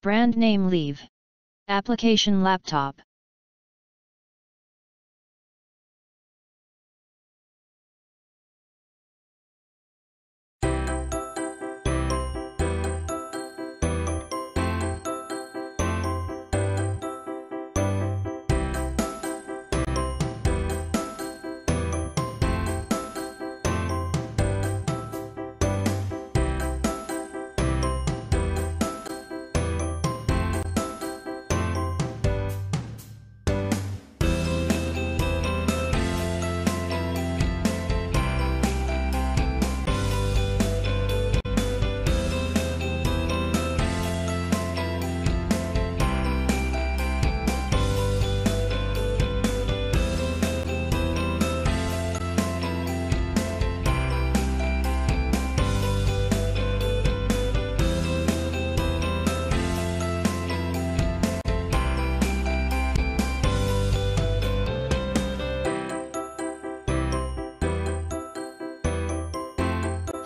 Brand name Leave. Application Laptop.